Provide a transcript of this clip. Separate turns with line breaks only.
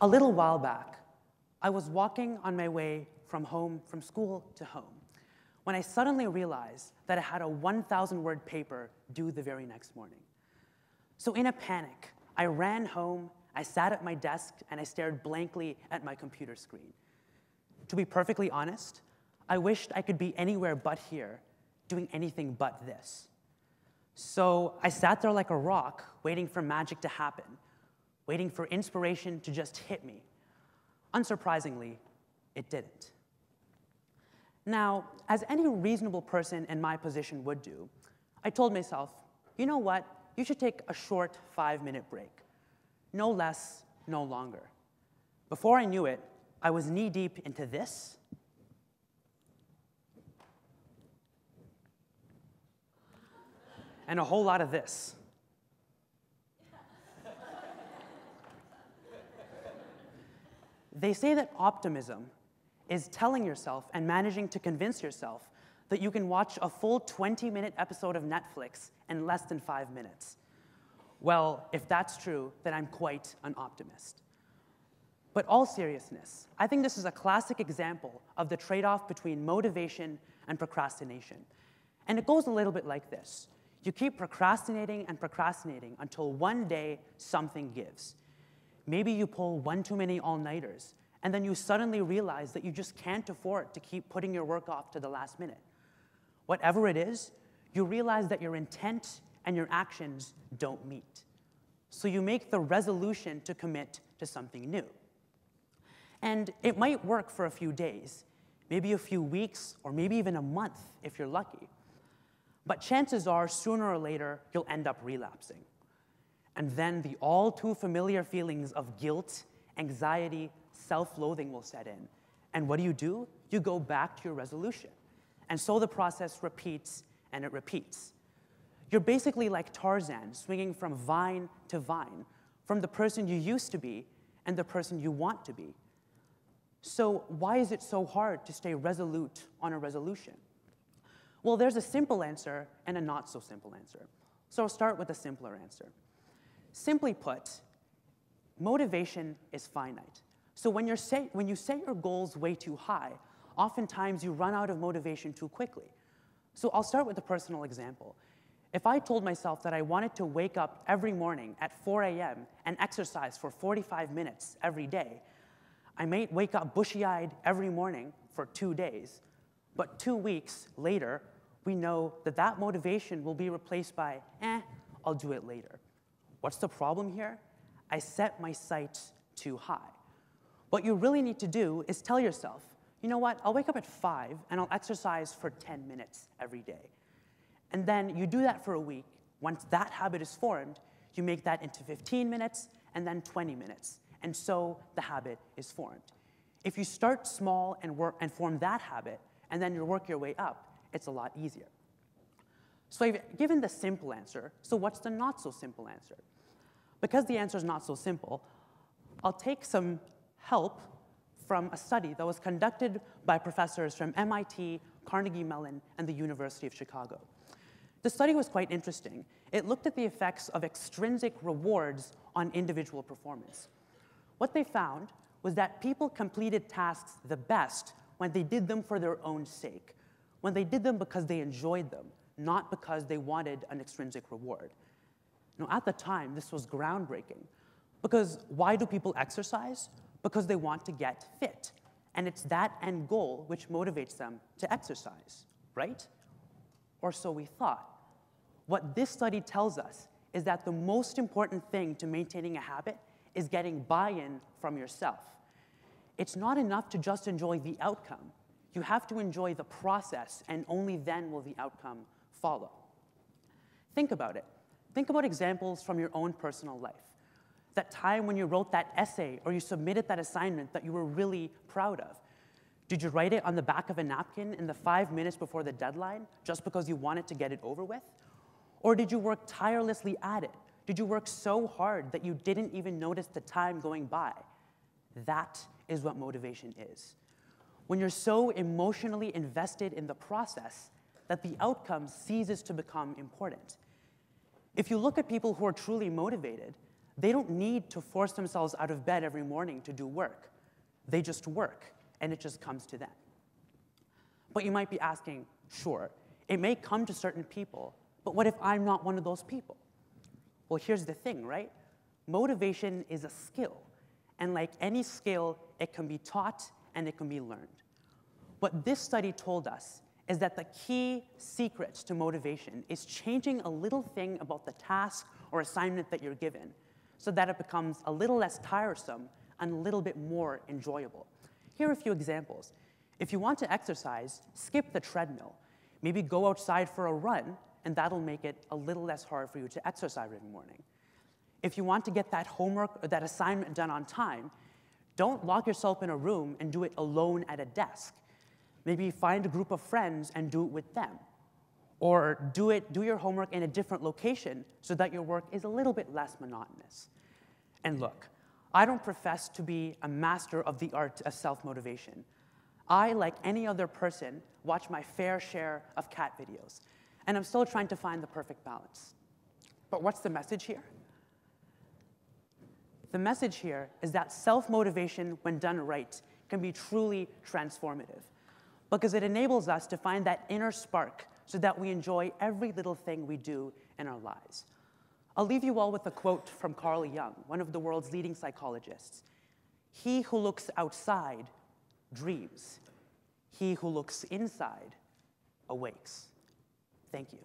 A little while back, I was walking on my way from home, from school to home, when I suddenly realized that I had a 1,000 word paper due the very next morning. So, in a panic, I ran home, I sat at my desk, and I stared blankly at my computer screen. To be perfectly honest, I wished I could be anywhere but here, doing anything but this. So I sat there like a rock, waiting for magic to happen, waiting for inspiration to just hit me. Unsurprisingly, it didn't. Now, as any reasonable person in my position would do, I told myself, you know what? You should take a short five minute break. No less, no longer. Before I knew it, I was knee deep into this. And a whole lot of this. They say that optimism is telling yourself and managing to convince yourself that you can watch a full 20 minute episode of Netflix in less than five minutes. Well, if that's true, then I'm quite an optimist. But all seriousness, I think this is a classic example of the trade off between motivation and procrastination. And it goes a little bit like this you keep procrastinating and procrastinating until one day something gives. Maybe you pull one too many all nighters, and then you suddenly realize that you just can't afford to keep putting your work off to the last minute. Whatever it is, you realize that your intent and your actions don't meet. So you make the resolution to commit to something new. And it might work for a few days, maybe a few weeks, or maybe even a month if you're lucky. But chances are, sooner or later, you'll end up relapsing. And then the all too familiar feelings of guilt, anxiety, self loathing will set in. And what do you do? You go back to your resolution. And so the process repeats and it repeats. You're basically like Tarzan, swinging from vine to vine, from the person you used to be and the person you want to be. So, why is it so hard to stay resolute on a resolution? Well, there's a simple answer and a not so simple answer. So, I'll start with a simpler answer. Simply put, motivation is finite. So when, you're say, when you set your goals way too high, oftentimes you run out of motivation too quickly. So I'll start with a personal example. If I told myself that I wanted to wake up every morning at 4 a.m. and exercise for 45 minutes every day, I might wake up bushy eyed every morning for two days. But two weeks later, we know that that motivation will be replaced by, eh, I'll do it later. What's the problem here? I set my sights too high. What you really need to do is tell yourself, you know what, I'll wake up at 5 and I'll exercise for 10 minutes every day. And then you do that for a week. Once that habit is formed, you make that into 15 minutes and then 20 minutes. And so the habit is formed. If you start small and, work, and form that habit, and then you work your way up, it's a lot easier. So I've given the simple answer, so what's the not so simple answer? Because the answer is not so simple, I'll take some help from a study that was conducted by professors from MIT, Carnegie Mellon, and the University of Chicago. The study was quite interesting. It looked at the effects of extrinsic rewards on individual performance. What they found was that people completed tasks the best when they did them for their own sake, when they did them because they enjoyed them, not because they wanted an extrinsic reward. Now, at the time, this was groundbreaking because why do people exercise? Because they want to get fit. And it's that end goal which motivates them to exercise, right? Or so we thought. What this study tells us is that the most important thing to maintaining a habit is getting buy in from yourself. It's not enough to just enjoy the outcome. You have to enjoy the process, and only then will the outcome follow. Think about it. Think about examples from your own personal life that time when you wrote that essay or you submitted that assignment that you were really proud of? Did you write it on the back of a napkin in the five minutes before the deadline just because you wanted to get it over with? Or did you work tirelessly at it? Did you work so hard that you didn't even notice the time going by? That is what motivation is. When you're so emotionally invested in the process that the outcome ceases to become important. If you look at people who are truly motivated, they don't need to force themselves out of bed every morning to do work. They just work, and it just comes to them. But you might be asking, sure, it may come to certain people, but what if I'm not one of those people? Well, here's the thing, right? Motivation is a skill. And like any skill, it can be taught and it can be learned. What this study told us is that the key secret to motivation is changing a little thing about the task or assignment that you're given so that it becomes a little less tiresome and a little bit more enjoyable. Here are a few examples. If you want to exercise, skip the treadmill. Maybe go outside for a run, and that'll make it a little less hard for you to exercise every morning. If you want to get that homework or that assignment done on time, don't lock yourself in a room and do it alone at a desk. Maybe find a group of friends and do it with them. Or do, it, do your homework in a different location so that your work is a little bit less monotonous. And look, I don't profess to be a master of the art of self motivation. I, like any other person, watch my fair share of cat videos, and I'm still trying to find the perfect balance. But what's the message here? The message here is that self motivation, when done right, can be truly transformative because it enables us to find that inner spark so that we enjoy every little thing we do in our lives. I'll leave you all with a quote from Carl Jung, one of the world's leading psychologists. He who looks outside dreams. He who looks inside awakes. Thank you.